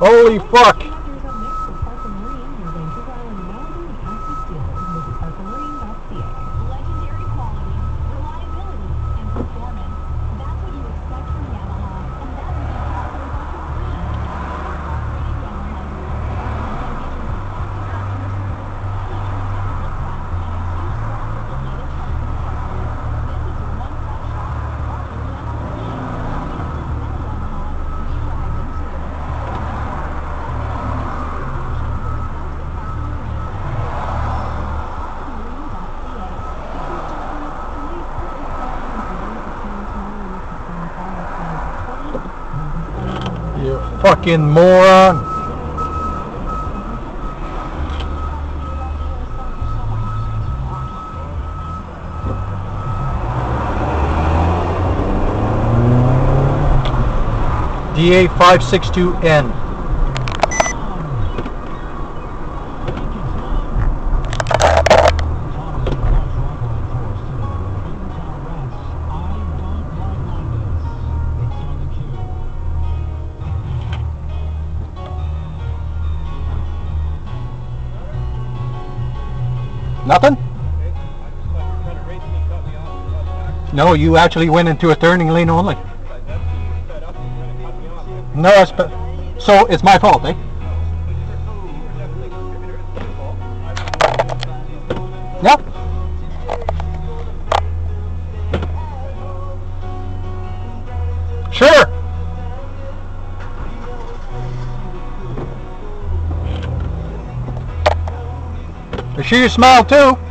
Holy fuck! Fucking moron. DA562N. Nothing? No, you actually went into a turning lane only. No, it's, so it's my fault, eh? Yep. Sure. I see you smile too.